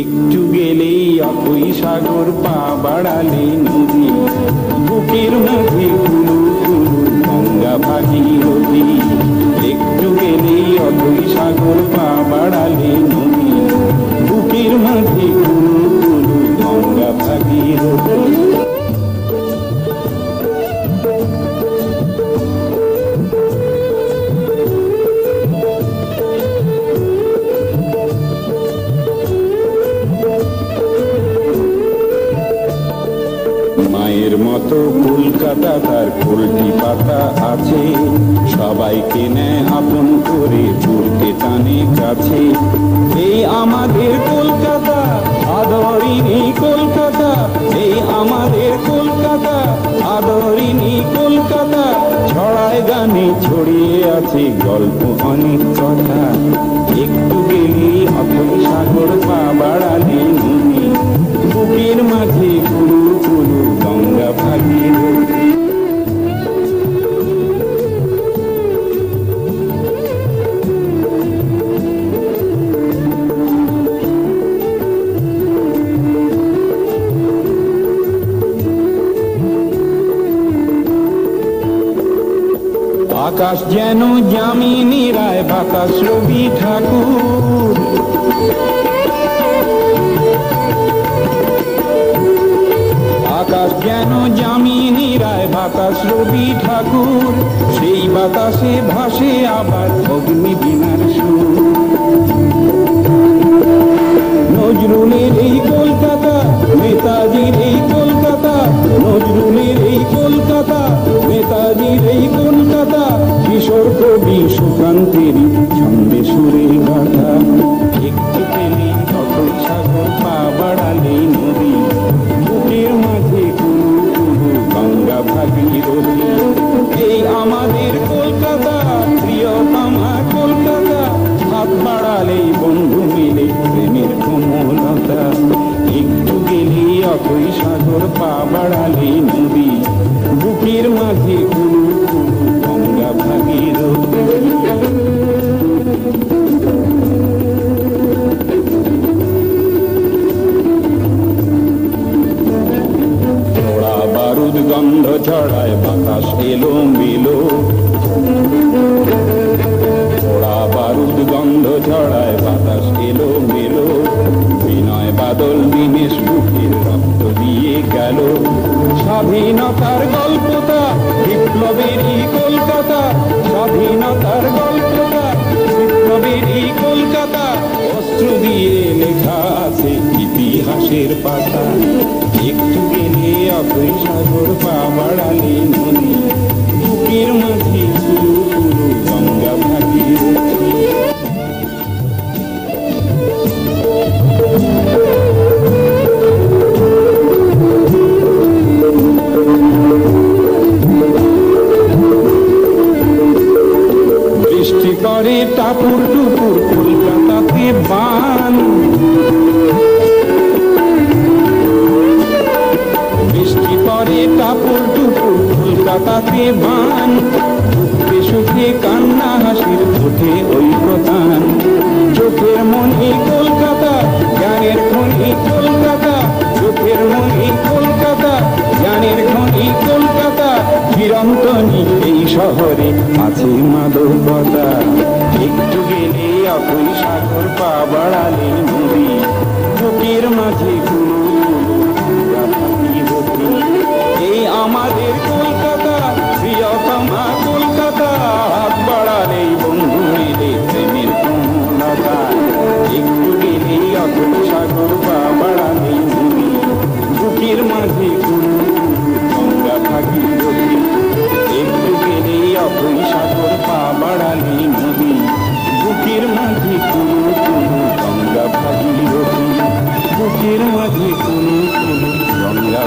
একটু গেলেই অতই সাগর পা বাড়ালে নদী বুকের মধ্যে মায়ের মতো কলকাতা, তার কলটি পাতা আছে। সবাইকে নেয় আপন করে পড়তে টানে কাছে। এই আমাদের কলকাতা আদরিনী কলকাতা। এই আমাদের কলকাতা আদরিনী কলকাতা। ছড়ায় গানে ছড়িয়ে আছে গল্প অনেক কথা। একটু গেলে অতই সাগর পা আকাশ যেন জামিনী রায়, বাতাস রবি ঠাকুর। আকাশ যেন জামিনী রায়, বাতাস রবি ঠাকুর। সেই বাতাসে ভাসে আবার অগ্নি কবি সুকান্তের, ছন্দে সুরে গাথা। একটু পেলে যতই সাগর পা বাড়ালে নদী। বুকের মাঝে কুলু কুলু গঙ্গা ভাগীরথী এই আমাদের কলকাতা প্রিয়তমা কলকাতা। হাত বাড়ালেই বন্ধু মিলে প্রেমের কোমলতা। একটু গেলে অতই সাগর পা বাড়ালে নদী। বুকের মাঝে ছড়ায় বাতাস, এলো মিলো। পোড়া বারুদ গন্ধ ছড়ায় বাতাস, এলো মেলো। বিনয় বাদল দিনেশ বুকের রক্ত দিয়ে গেল। স্বাধীনতার গল্পটা, বিপ্লবেরই কলকাতা। স্বাধীনতার গল্পটা, বিপ্লবেরই কলকাতা। অস্ত্র দিয়ে লেখা আছে ইতিহাসের পাতা। একটু সাগর পা বাড়ালে নদী বুকের মাঝে কুরু কুরু গঙ্গা ভাগীরথী বৃষ্টি করে টাপুর টুপুর কলকাতাতে বান। কলকাতাতে বান দুঃখে সুখে কান্না, হাসির ওঠে ওই প্রধান। চোখের মনি কলকাতা, জ্ঞানের খনি কলকাতা। চোখের মনি কলকাতা, জ্ঞানের খনি কলকাতা। চিরন্তনী এই শহরে আছে মাদকতা একটু গেলে অতই সাগর পা বাড়ালে নদী। বুকের মাঝে কুলু মাঝের মাঝে কোনো কোনো গঙ্গা